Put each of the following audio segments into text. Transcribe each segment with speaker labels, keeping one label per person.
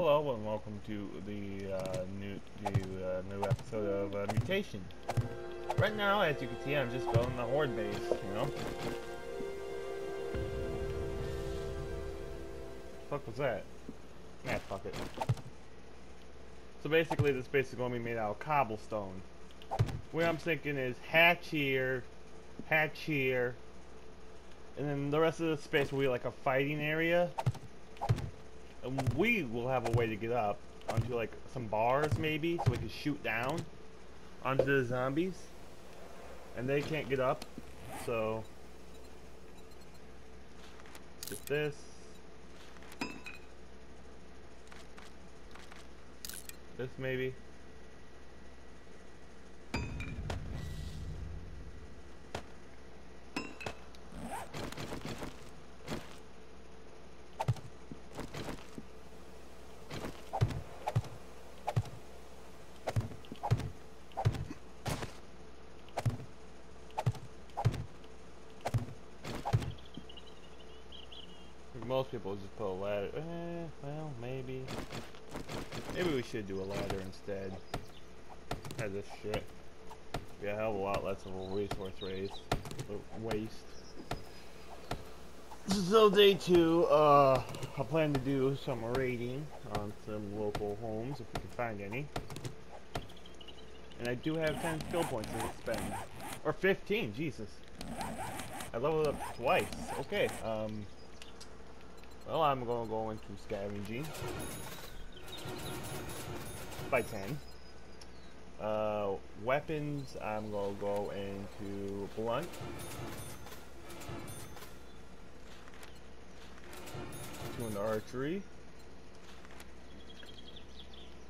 Speaker 1: Hello and welcome to the uh, new uh, new episode of uh, Mutation. Right now, as you can see, I'm just building the horde base. You know. fuck was that? Nah, fuck it. So basically, this base is going to be made out of cobblestone. What I'm thinking is hatch here, hatch here, and then the rest of the space will be like a fighting area. We will have a way to get up onto like some bars maybe, so we can shoot down onto the zombies. And they can't get up, so get this. This maybe. People just put a ladder. Eh, well, maybe. Maybe we should do a ladder instead. As this shit. A hell of a lot less of a resource race. Waste. So day two, uh, I plan to do some raiding on some local homes if we can find any. And I do have 10 skill points to spend. Or 15, Jesus. I leveled up twice. Okay, um... Well, I'm gonna go into scavenging. By 10. Uh, weapons, I'm gonna go into blunt. Two into archery.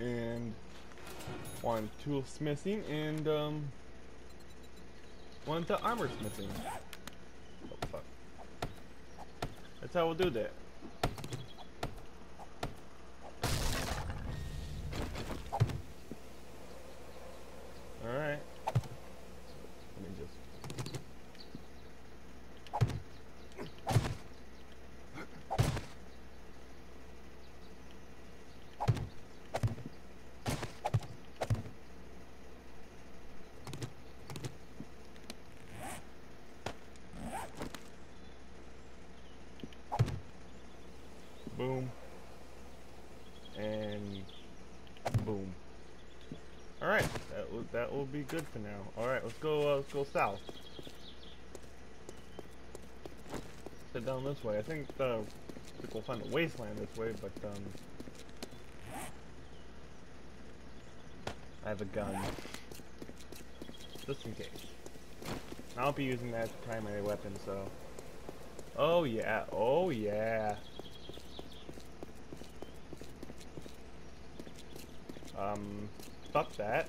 Speaker 1: And one tool smithing and um one to armor smithing. Oh fuck. That's how we'll do that. Alright. Let me just... Boom. And boom. All right, that will, be good for now. All right, let's go. Uh, let's go south. Head down this way. I think uh, we'll find a wasteland this way, but um, I have a gun just in case. I'll be using that as a primary weapon, so. Oh yeah, oh yeah. Um, fuck that.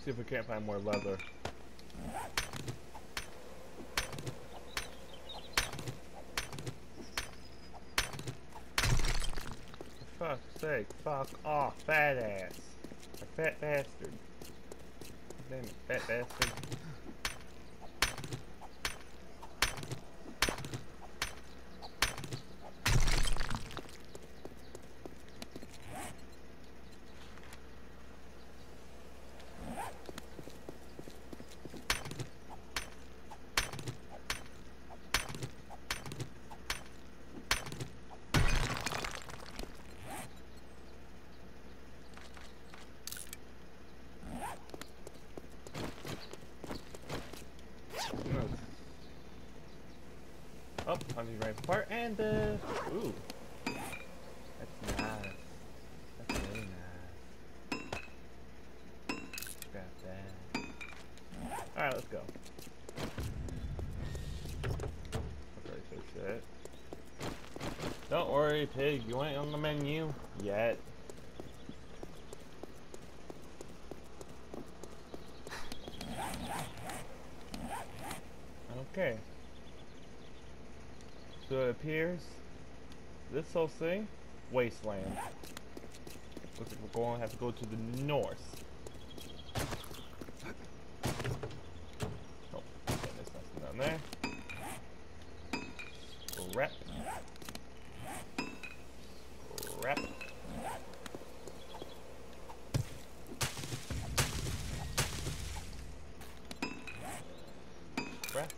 Speaker 1: see if we can't find more leather. For fuck's sake, fuck off, fat ass. A fat bastard. Damn it, fat bastard. Oh, on the and uh, ooh, that's nice. That's really nice. Grab that. All right, let's go. So shit. sorry, pig. You ain't on the menu yet. Okay. So it appears this whole thing, wasteland. Looks like we're going to have to go to the north. Oh, okay, there's nothing down there. Rep. Rep. Rep.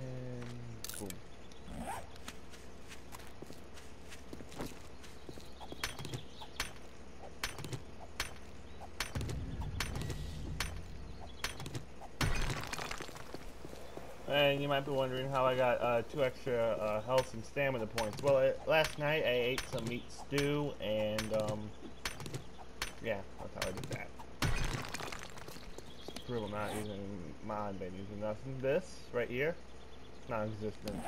Speaker 1: And boom. And you might be wondering how I got uh, two extra uh, health and stamina points. Well, it, last night I ate some meat stew, and um, yeah, that's how I did that. Prove I'm not using mine, been using nothing. This right here, non-existent.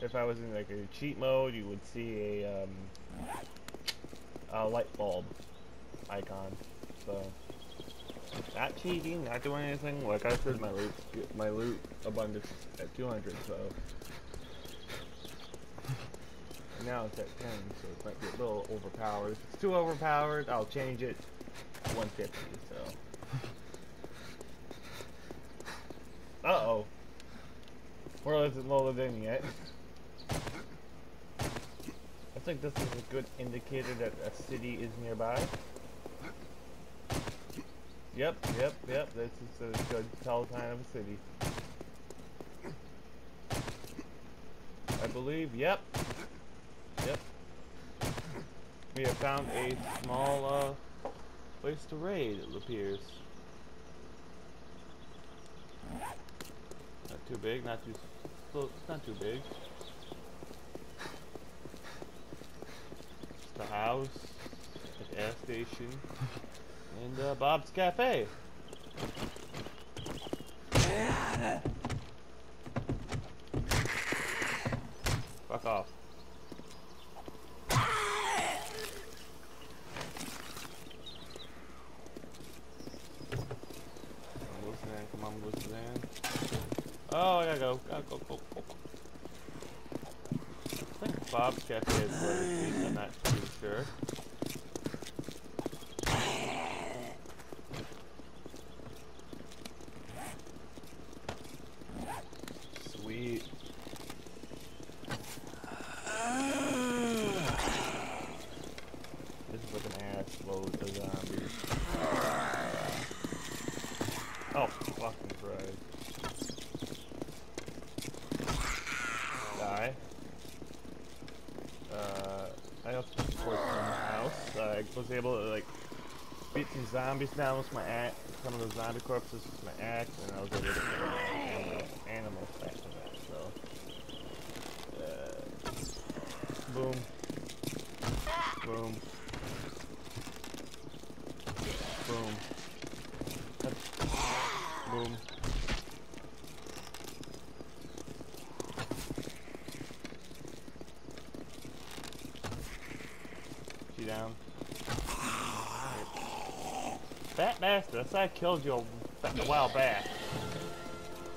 Speaker 1: If I was in like a cheat mode, you would see a, um, a light bulb icon. So. Not cheating, not doing anything. Like I said, my loot, my loot abundance at 200, so now it's at 10, so it might be a little overpowered. If it's too overpowered, I'll change it to 150. So, uh oh, world isn't loaded in yet. I think this is a good indicator that a city is nearby. Yep, yep, yep, this is a good tell of a city. I believe, yep. Yep. We have found a small, uh, place to raid, it appears. Not too big, not too, still, it's not too big. Just a house, a gas station and uh, Bob's Cafe. Fuck off. I'm listening, come on, listening. Oh, I gotta go, gotta go, go, go. I think Bob's Cafe is where it is, I'm not too sure. Sweet. This is like an ass load of zombies. Oh, fucking Christ. Die. Uh, I also support from the house. I was able to, like, beat some zombies down with my axe, some of the zombie corpses with my axe, and I was able to get animal, back from that, so. Uh. Boom. Boom. Boom. She down. Fat bastard, I I killed you a, while back.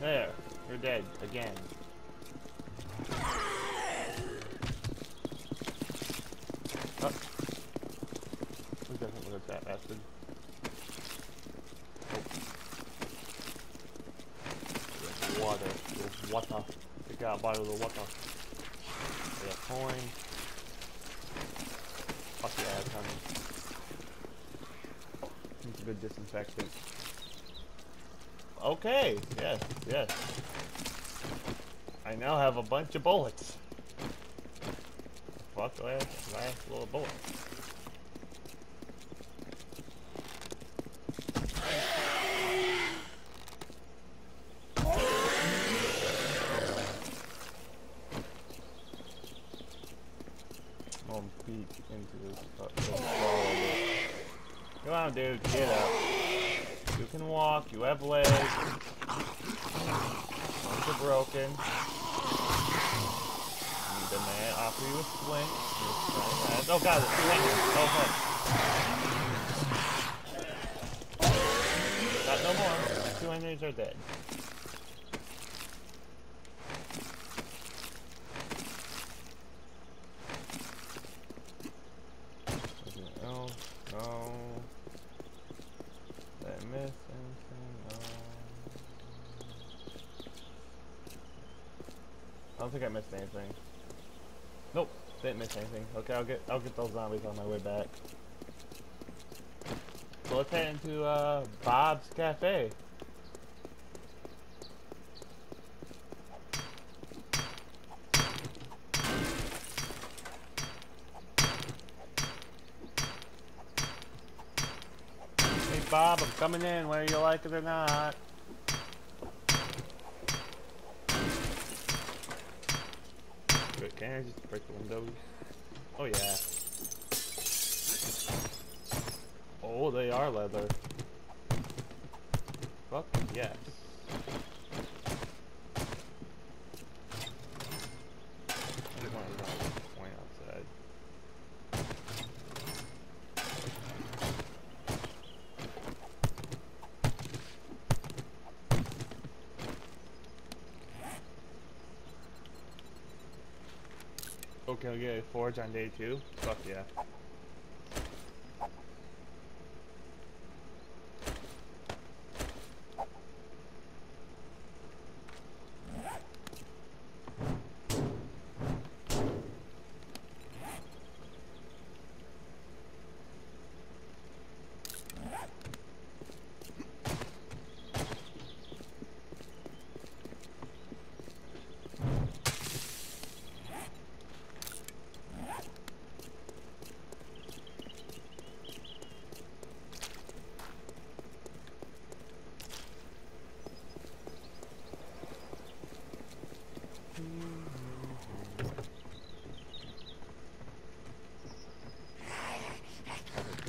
Speaker 1: There, you're dead again. Oh. Who doesn't look at that bastard? Water, water. We got a bottle of water. We got coin. Fuck yeah. It's a good disinfectant. Okay, yes, yes. I now have a bunch of bullets. Fuck last, last little bullet. I'm gonna peek into this uh, little ball of it. Come on, dude, get up. You can walk, you have legs. Arms are broken. Need the man off offer you a splint. Oh god, it's 200. Oh fuck. Not no more. 200s are dead. No, no. Did I miss anything? No. I don't think I missed anything. Nope, didn't miss anything. Okay, I'll get I'll get those zombies on my way back. So let's head into uh, Bob's Cafe. Hey Bob, I'm coming in whether you like it or not. Can I just break the windows? Oh yeah. Oh, they are leather. Fuck yes. I'll get a forge on day two. Fuck yeah.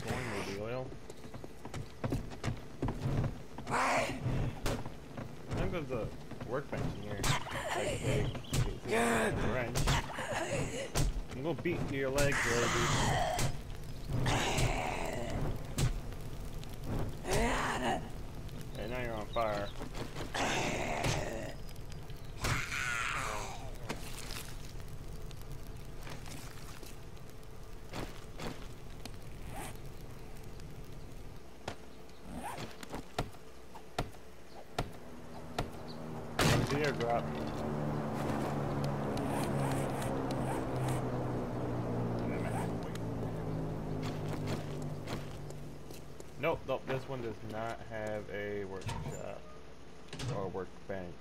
Speaker 1: Corn maybe oil. I think there's a workbench in here. Like a big, big wrench. I'm gonna beat to your legs, lady. And now you're on fire. The airdrop. Nope, nope, this one does not have a workshop or workbench.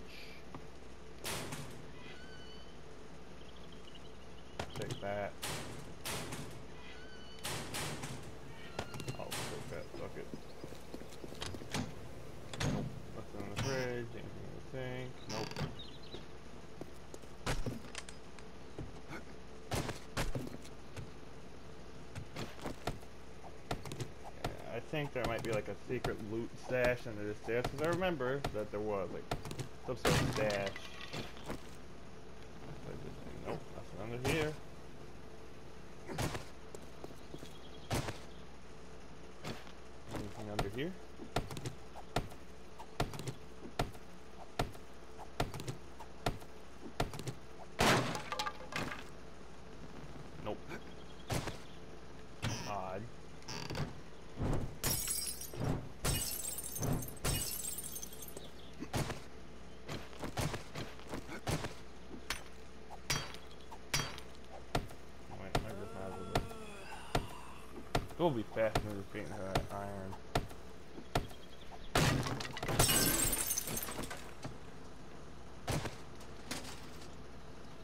Speaker 1: Take that. I'll take that, fuck it. Nope, nothing in the fridge, anything in the sink, nope. Yeah, I think there might be like a secret loot stash under this stairs, because I remember that there was like some sort of stash. So I just- Nope, nothing under here. Anything under here? Nope. Odd. Wait, maybe it's not as good. It'll be fast moving painting her iron.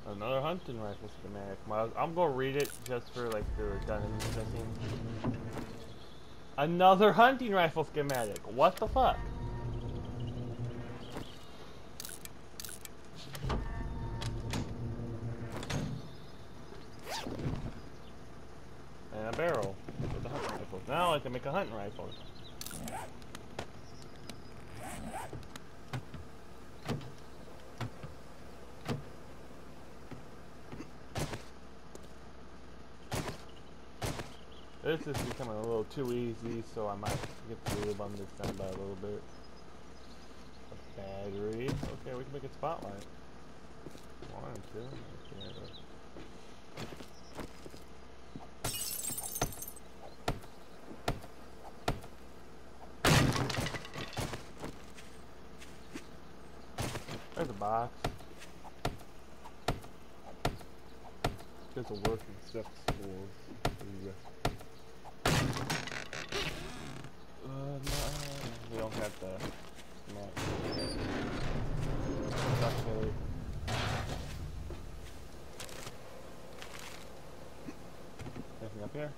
Speaker 1: Another hunting rifle schematic. Well, I'm gonna read it just for like the redundancy. Another hunting rifle schematic. What the fuck? can make a hunting rifle. This is becoming a little too easy, so I might get to live on this down by a little bit. A battery. Okay, we can make a spotlight. One, two, three, box. There's a working steps for uh, no, we don't have the map. Actually, anything up here?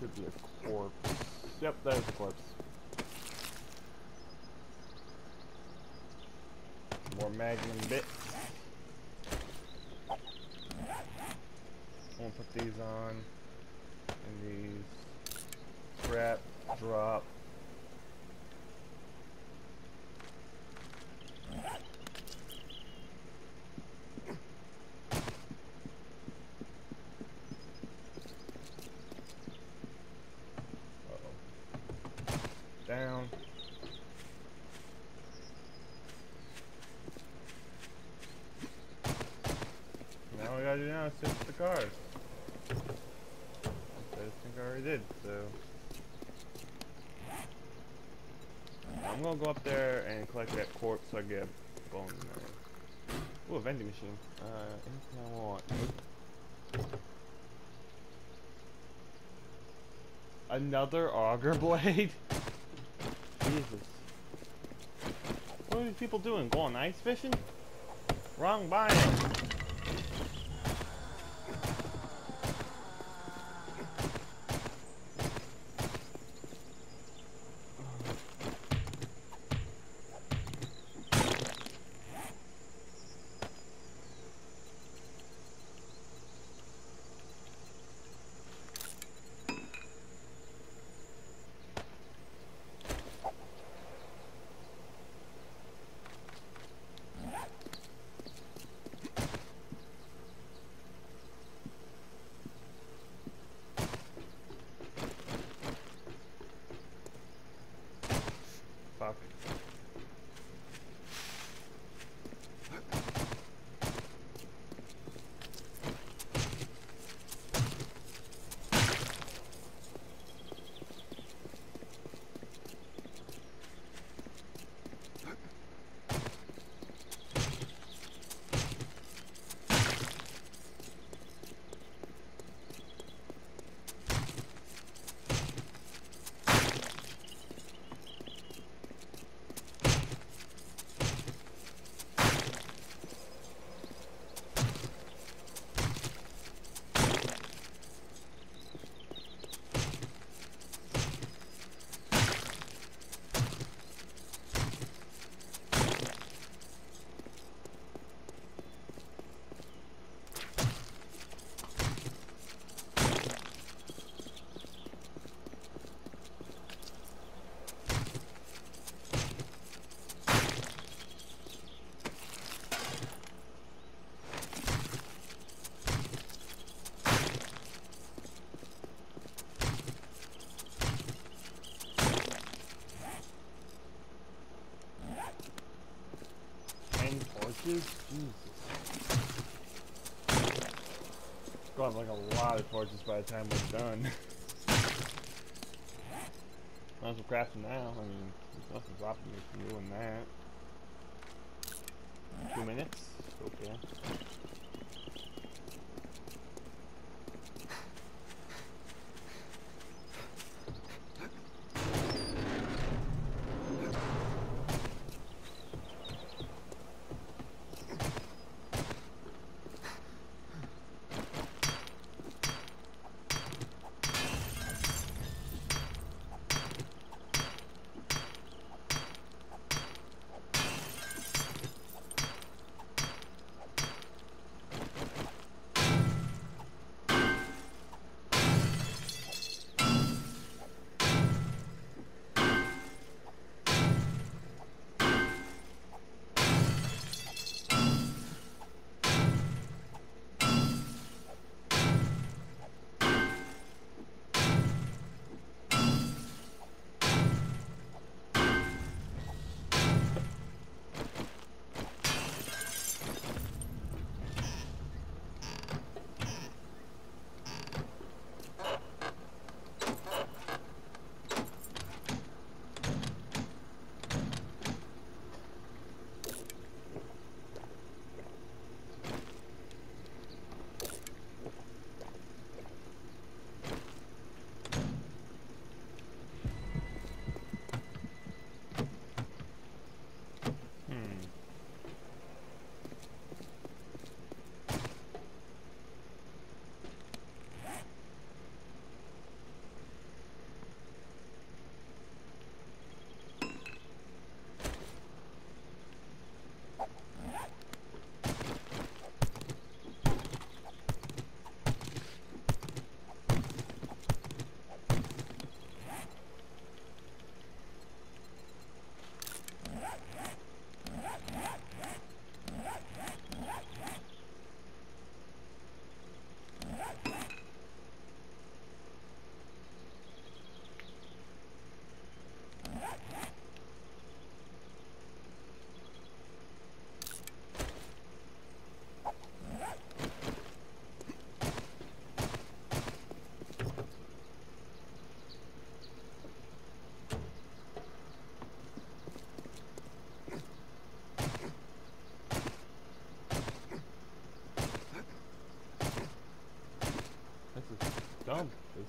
Speaker 1: Could be a corpse. Yep, there's a corpse. More magnum bits. I'm gonna put these on. And these. Scrap, drop. Uh-oh. Down. Now we gotta do now is fix the cars. I think I already did, so. I'm gonna go up there and collect that corpse so I get a bone. Ooh, a vending machine. Uh, anything I want. Another auger blade? Jesus. What are these people doing? Going ice fishing? Wrong biome. Torches? Jesus. Gonna have like a lot of torches by the time we're done. Might as well craft them now. I mean, there's nothing stopping me from doing that. Two minutes? Okay.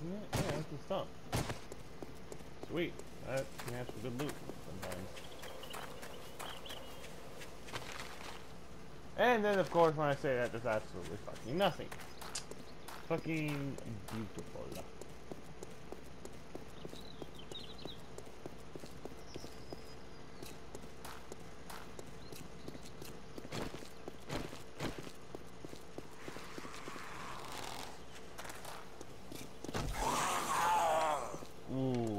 Speaker 1: Isn't it? Yeah, that's the stump. Sweet. That can have some good loot sometimes. And then, of course, when I say that, there's absolutely fucking nothing. Fucking beautiful. Ooh.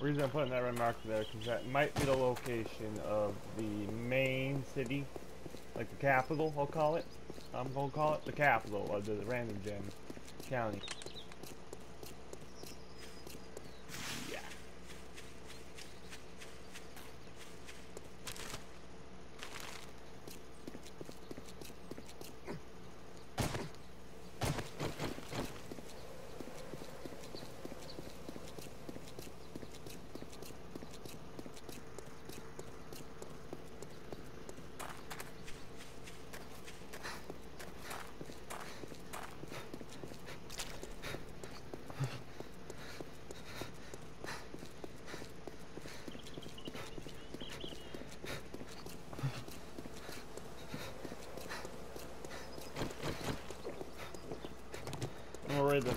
Speaker 1: Reason I'm putting that red mark there because that might be the location of the main city, like the capital, I'll call it. I'm gonna call it the capital of the random gem county. Yeah.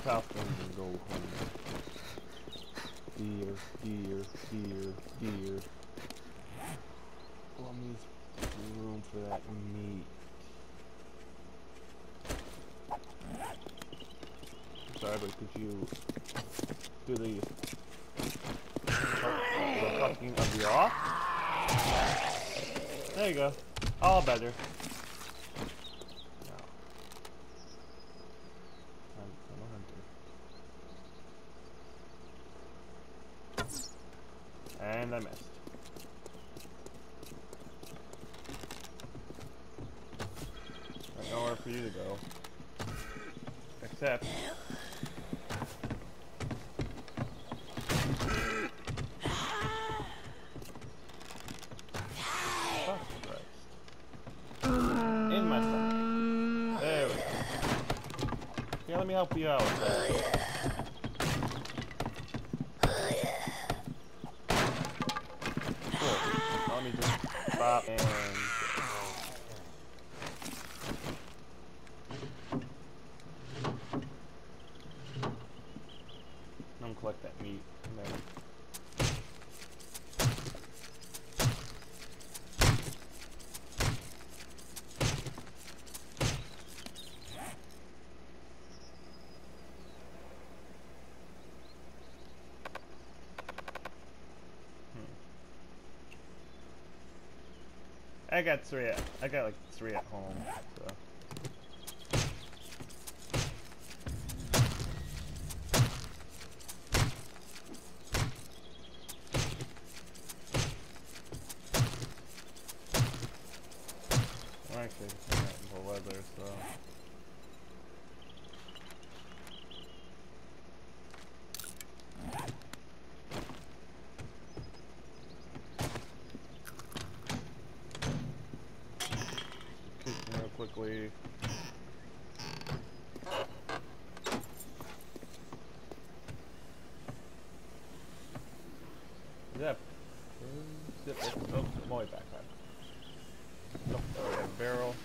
Speaker 1: I'm gonna raid the top and go home. Deer, deer, deer, deer. Let me room for that meat. Sorry, but could you do the the fucking of the off? There you go. All better. No. I'm, I'm a hunter. And I missed. There's nowhere for you to go. Except... Fuck Christ. In my stomach. There we go. Yeah, let me help you out with that. Cool. Now let me just stop and... I'm collect that meat and then... I got three. I got like three at home. So. Well, actually, it's not until weather, so. Quickly. Zip. Zip. Oh, Molly backpack. Oh, a barrel.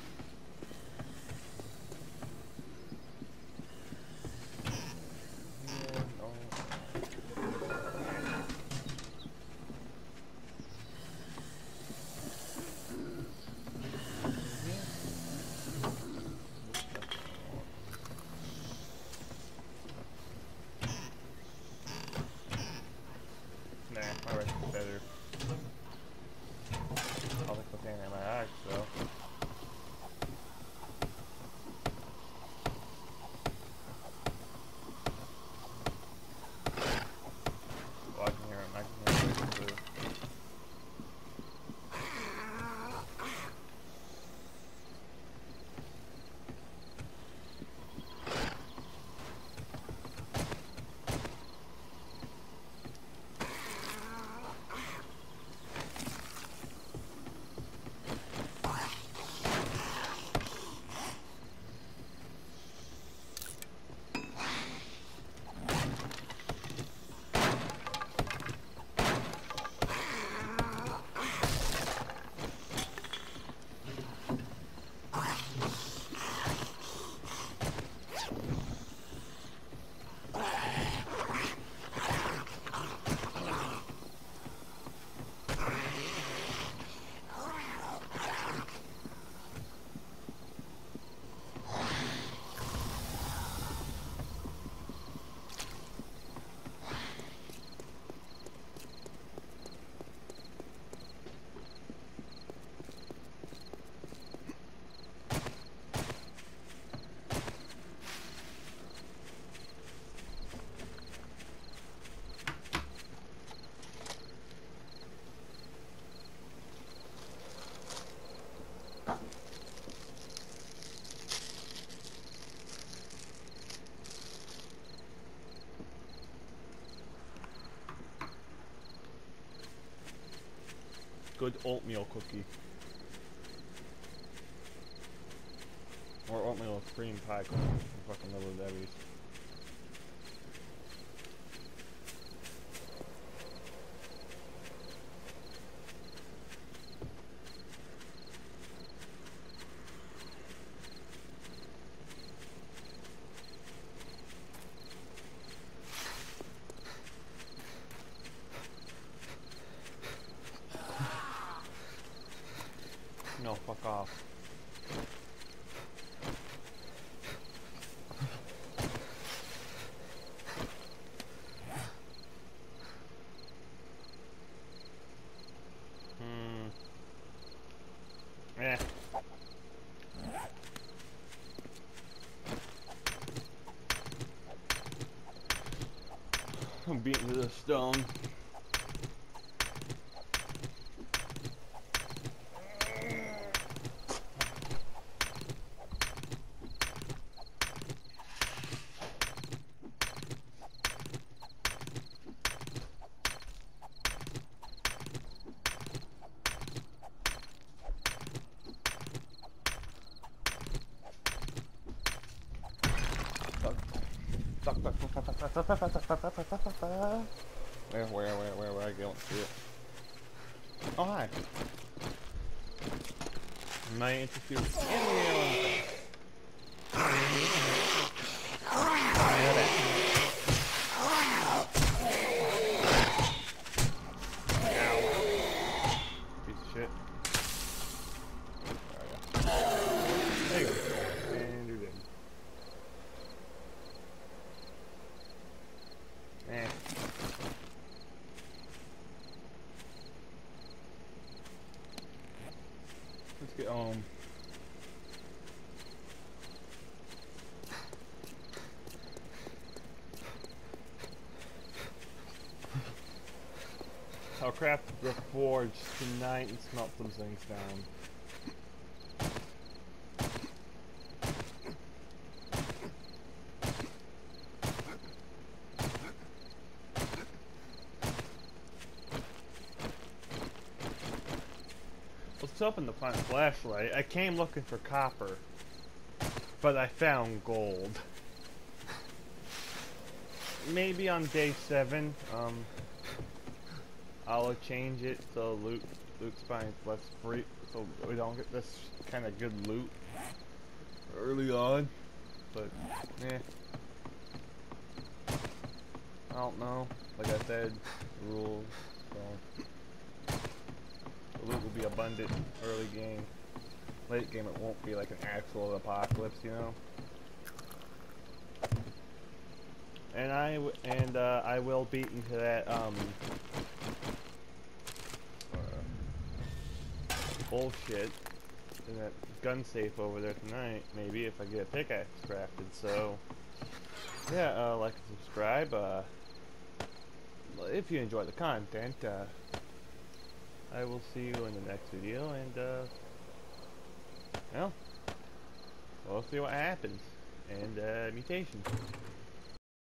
Speaker 1: Good oatmeal cookie. Or oatmeal cream pie cookie from fucking Little Debbie's. No, fuck off. Hmm. Eh. I'm beaten to the stone. Where, where, where, where, where? I it. Oh, hi. May I interfere with anyone? Piece of shit. There you go. And you're good. Eh. Let's get home. Craft the forge tonight and smelt some things down. Up in the find flashlight? I came looking for copper, but I found gold. Maybe on day seven, um, I'll change it so loot loot finds less free, so we don't get this kind of good loot early on. But yeah, I don't know. Like I said, rules. So. The loot will be abundant early game. Late game it won't be like an actual apocalypse, you know. And I and uh, I will beat into that um bullshit in that gun safe over there tonight, maybe, if I get a pickaxe crafted, so... Yeah, uh, like and subscribe, uh... If you enjoy the content, uh... I will see you in the next video, and, uh... Well, we'll see what happens. And, uh, mutations.